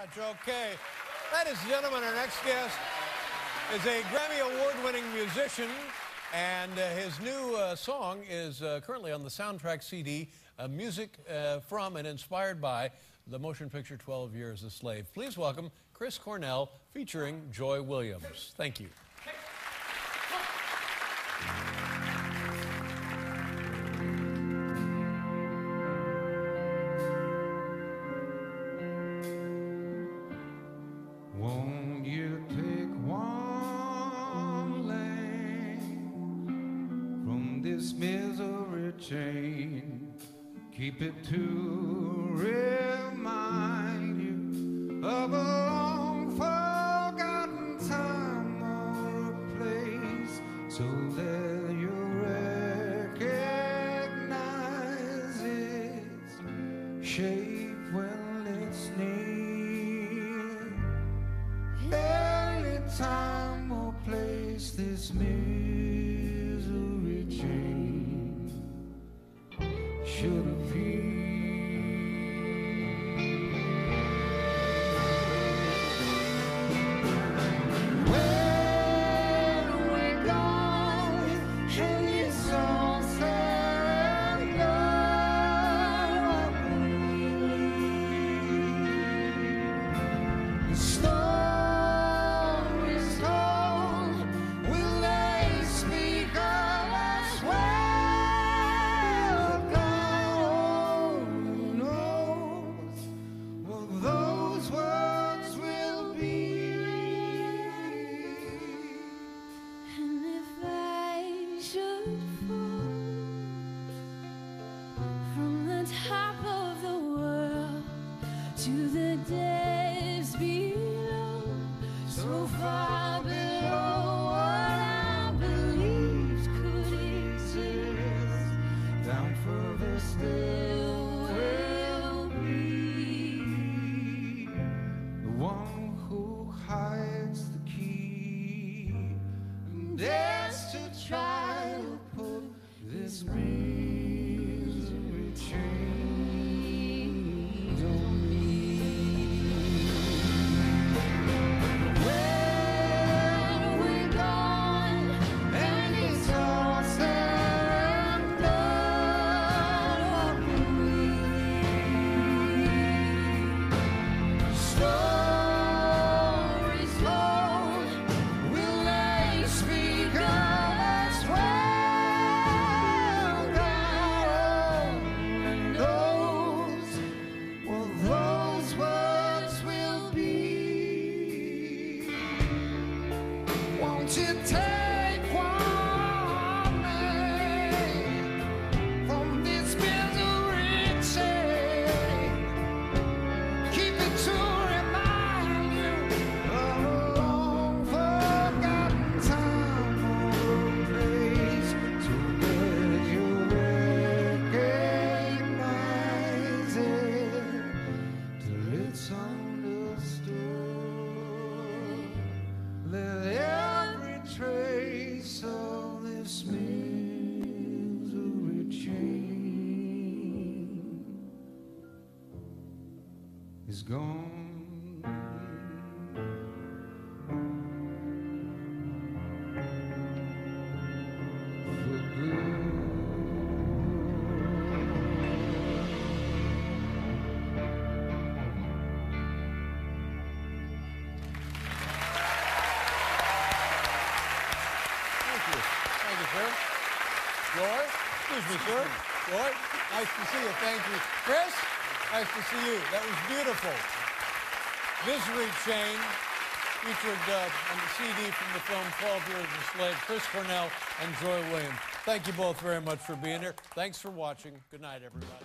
much. Okay. Ladies and gentlemen, our next guest is a Grammy Award winning musician, and uh, his new uh, song is uh, currently on the soundtrack CD, uh, music uh, from and inspired by the motion picture 12 Years a Slave. Please welcome Chris Cornell featuring Joy Williams. Thank you. Keep it to remind you of a long forgotten time or a place. So that you recognize its shape when should appear. When we're gone and it's all said and done, the this Joy? Excuse me, sir. Joy? Nice to see you. Thank you. Chris? Nice to see you. That was beautiful. Misery Chain featured uh, on the CD from the film 12 Years a Slave, Chris Cornell and Joy Williams. Thank you both very much for being here. Thanks for watching. Good night, everybody.